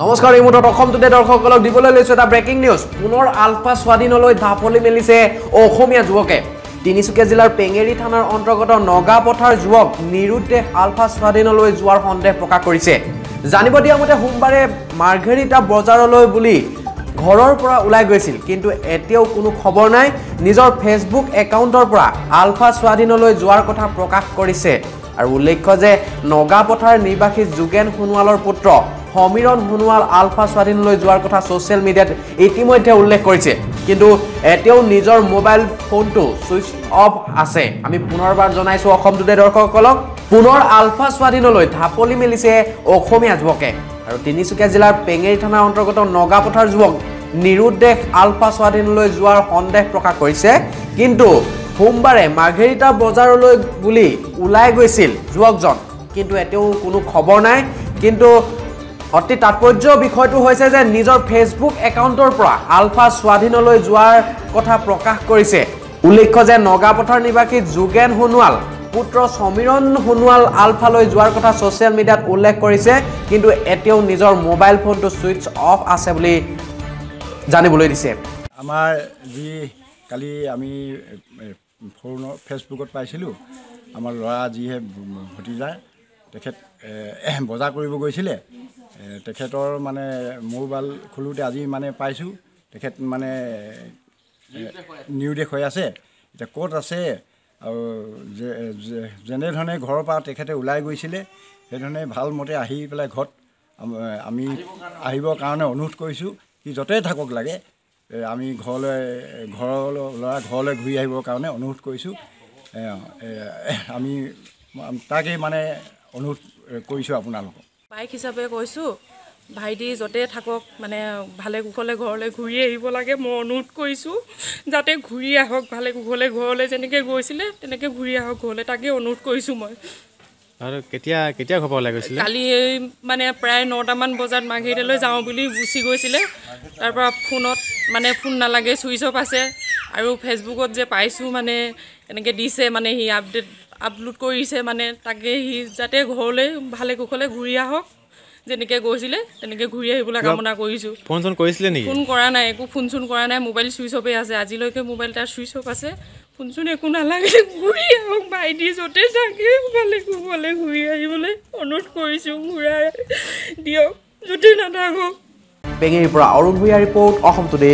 নমস্কাৰ এই মুহূৰ্তত অসম টুডে দৰ্শকসকলক দিবলৈ লৈছোঁ এটা ব্ৰেকিং নিউজ পুনৰ আলফা স্বাধীনলৈ ঢাপলি মেলিছে অসমীয়া যুৱকে। তিনিচুকীয়া জিলাৰ পেঙেৰি থানাৰ অন্তৰ্গত নগাপথাৰ যুৱক নিৰুদ্দেশ আলফা স্বাধীনলৈ যোৱাৰ সন্দেহ প্ৰকাশ কৰিছে। জানিব দিয়া মতে সোমবাৰে মাৰ্ঘেৰিটা বজাৰলৈ বুলি ঘৰৰ পৰা ওলাই গৈছিল কিন্তু এতিয়াও কোনো খবৰ নাই। নিজৰ ফেচবুক একাউণ্টৰ পৰা আলফা স্বাধীনলৈ যোৱাৰ কথা প্ৰকাশ কৰিছে। আৰু উল্লেখ্য যে নগাপথাৰ নিবাসী যোগেন সোণোৱালৰ পুত্ৰ সমীৰণ সোণোৱাল আলফা স্বাধীনলৈ যোৱাৰ কথা ছ'চিয়েল মিডিয়াত ইতিমধ্যে উল্লেখ কৰিছে। কিন্তু এতিয়াও নিজৰ মোবাইল ফোনটো ছুইচ অফ আছে। আমি পুনৰবাৰ জনাইছোঁ অসম টুডে দৰ্শকসকলক। পুনৰ আলফা স্বাধীনলৈ ঢাপলি মেলিছে অসমীয়া যুৱকে। আৰু তিনিচুকীয়া জিলাৰ পেঙেৰি থানাৰ অন্তৰ্গত নগাপথাৰ যুৱক নিৰুদ্দেশ আলফা স্বাধীনলৈ যোৱাৰ সন্দেহ প্ৰকাশ কৰিছে। কিন্তু সোমবাৰে মাৰ্ঘেৰিটা বজাৰলৈ বুলি ওলাই গৈছিল যুৱকজন। কিন্তু এতিয়াও কোনো খবৰ নাই। কিন্তু অতি তাৎপৰ্য বিষয়টো হৈছে যে নিজৰ ফেচবুক একাউণ্টৰ পৰা আলফা স্বাধীনলৈ যোৱাৰ কথা প্ৰকাশ কৰিছে। উল্লেখ্য যে নগাপথাৰ নিবাসী যোগেন সোণোৱাল পুত্ৰ সমীৰণ সোণোৱাল আলফালৈ যোৱাৰ কথা ছ'চিয়েল মিডিয়াত উল্লেখ কৰিছে কিন্তু এতিয়াও নিজৰ মোবাইল ফোনটো ছুইচ অফ আছে বুলি জানিবলৈ দিছে। আমাৰ যি কালি আমি ফোন ফেচবুকত পাইছিলোঁ আমাৰ ল'ৰা যিহে ভতিজা তেখেত বজাৰ কৰিব গৈছিলে। তেখেতৰ মানে মোবাইল খোলোতে আজি মানে পাইছোঁ। তেখেত মানে এ, নিউ দেশ হৈ আছে। এতিয়া ক'ত আছে আৰু যেনেধৰণে ঘৰৰ পৰা তেখেতে ওলাই গৈছিলে সেইধৰণে ভালমতে আহি পেলাই ঘৰত আম- আহিবৰ কাৰণে অনুৰোধ কৰিছোঁ সি য'তেই থাকক লাগে আমি ঘৰলৈ ঘৰৰ ল'ৰা ঘৰলৈ ঘূৰি আহিবৰ কাৰণে অনুৰোধ কৰিছোঁ। আমি তাকেই মানে অনুৰোধ কৰিছোঁ আপোনালোকক। বাইক হিচাপে কৈছোঁ ভাইটি য'তে থাকক মানে ভালে কুশলে ঘৰলৈ ঘূৰি আহিব লাগে মই অনুৰোধ কৰিছোঁ যাতে ঘূৰি আহক ভালে কুশলে ঘৰলৈ যেনেকৈ গৈছিলে তেনেকৈ ঘূৰি আহক ঘৰলৈ তাকে অনুৰোধ কৰিছোঁ মই। আৰু কেতিয়া কেতিয়া ঘৰৰ ওলাই গৈছিলে? কালি মানে প্ৰায় নটামান বজাত মাৰ্ঘেৰিটালৈ যাওঁ বুলি গুচি গৈছিলে তাৰপৰা ফোনত মানে ফোন নালাগে চুইচ অফ আছে আৰু ফেচবুকত যে পাইছোঁ মানে এনেকৈ দিছে মানে সি আপডেট আপলোড কৰিছে মানে তাকে সি যাতে ঘৰলৈ ভালে কুশলে ঘূৰি আহক যেনেকৈ গৈছিলে তেনেকৈ ঘূৰি আহিবলৈ কামনা কৰিছোঁ। ফোন চোন কৰিছিলে নেকি? ফোন কৰা নাই একো ফোন চোন কৰা নাই মোবাইল চুইচ অফে আছে আজিলৈকে মোবাইল তাৰ চুইচ অফ আছে। ফোন চোন একো নালাগে ঘূৰি আহক ভাইটি য'তে থাকে ভালে কুশলে ঘূৰি আহিবলৈ অনুৰোধ কৰিছোঁ ঘূৰাই দিয়ক য'তে নাথাকক। পেঙেৰিৰ পৰা অৰুণ ভূঞা ৰিপৰ্ট অসম টুডে